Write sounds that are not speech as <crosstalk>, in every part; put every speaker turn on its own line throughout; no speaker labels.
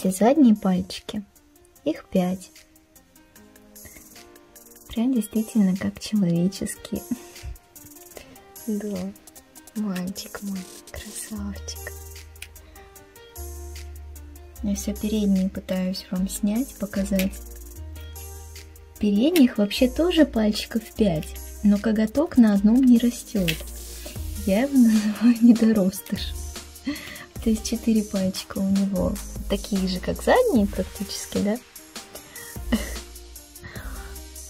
Видите, задние пальчики? Их пять. Прям действительно как человеческие. Да, мальчик мой, красавчик. Я все передние пытаюсь вам снять, показать. Передних вообще тоже пальчиков 5, но коготок на одном не растет. Я его <laughs> называю недоростыш. То есть 4 пальчика у него, такие же, как задние практически, да?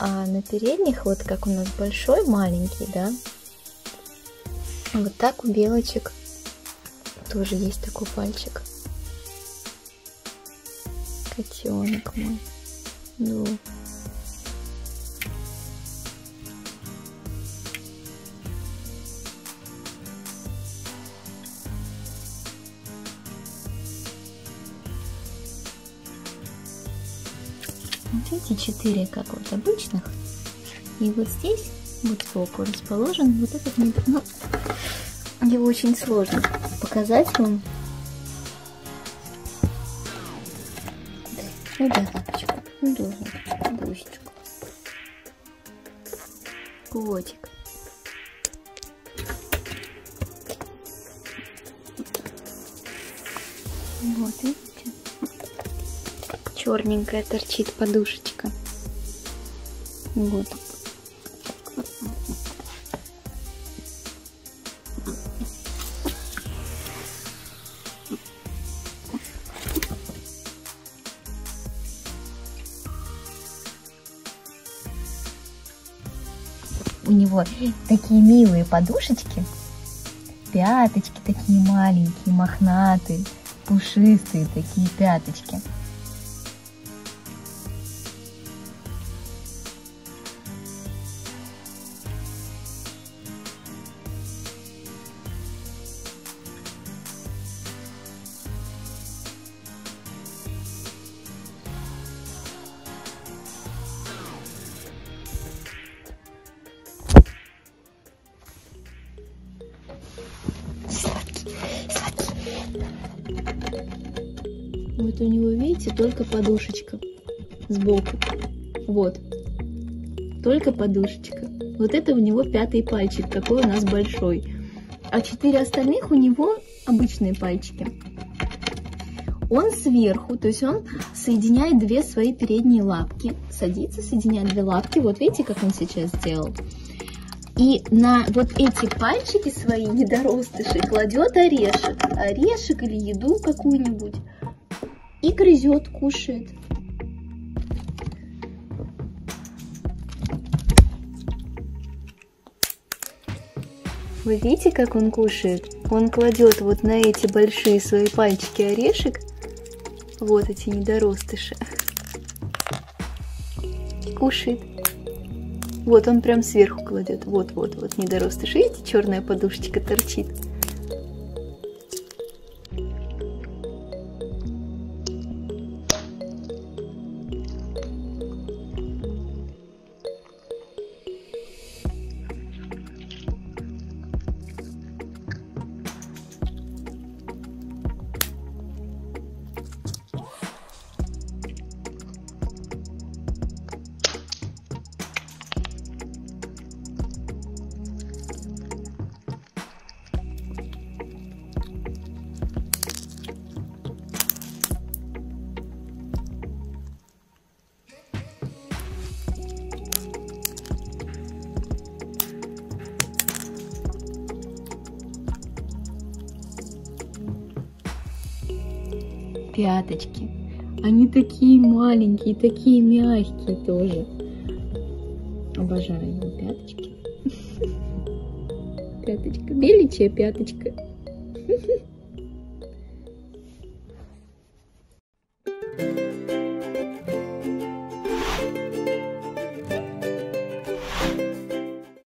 А на передних, вот как у нас большой, маленький, да? Вот так у белочек тоже есть такой пальчик. Котенок мой. Ну. Вот эти четыре, как вот обычных. И вот здесь, вот сбоку расположен вот этот, ну, его очень сложно показать вам. Ну да, лапочку. Ну да, душечку. Котик. Вот, видите? Черненькая торчит подушечка. Вот. У него такие милые подушечки, пяточки такие маленькие, мохнатые, пушистые такие пяточки. Вот у него, видите, только подушечка сбоку. Вот. Только подушечка. Вот это у него пятый пальчик, такой у нас большой. А четыре остальных у него обычные пальчики. Он сверху, то есть он соединяет две свои передние лапки. Садится, соединяет две лапки. Вот видите, как он сейчас сделал. И на вот эти пальчики свои недоростыши кладет орешек. Орешек или еду какую-нибудь. И грызет, кушает. Вы видите, как он кушает? Он кладет вот на эти большие свои пальчики орешек. Вот эти недоростыши. Кушает. Вот он прям сверху кладет. Вот, вот, вот недоростыш. Видите, черная подушечка торчит. Пяточки. Они такие маленькие, такие мягкие тоже. Обожаю его пяточки. <laughs> Пяточка, беличья пяточка. <laughs>